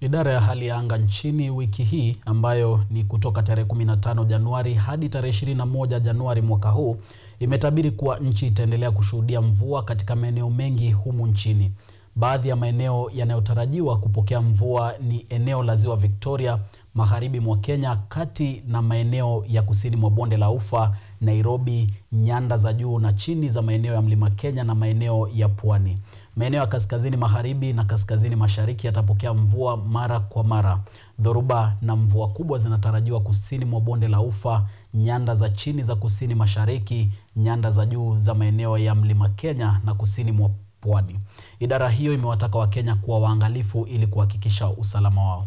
Idara ya hali ya anga nchini wiki hii ambayo ni kutoka tarehe 15 Januari hadi tarehe 21 Januari mwaka huu imetabiri kuwa nchi itaendelea kushuhudia mvua katika maeneo mengi humu nchini. Baadhi ya maeneo yanayotarajiwa kupokea mvua ni eneo la Ziwa Victoria, magharibi mwa Kenya, kati na maeneo ya kusini mwa bonde la Ufa, Nairobi, nyanda za juu na chini za maeneo ya Mlima Kenya na maeneo ya Pwani. Maeneo ya kaskazini magharibi na kaskazini mashariki yatapokea mvua mara kwa mara. Dhoruba na mvua kubwa zinatarajiwa kusini mwa bonde la Ufa, nyanda za chini za kusini mashariki, nyanda za juu za maeneo ya Mlima Kenya na kusini mwa Pwani. Idara hiyo imewataka Wakenya kuwa waangalifu ili kuhakikisha usalama wao.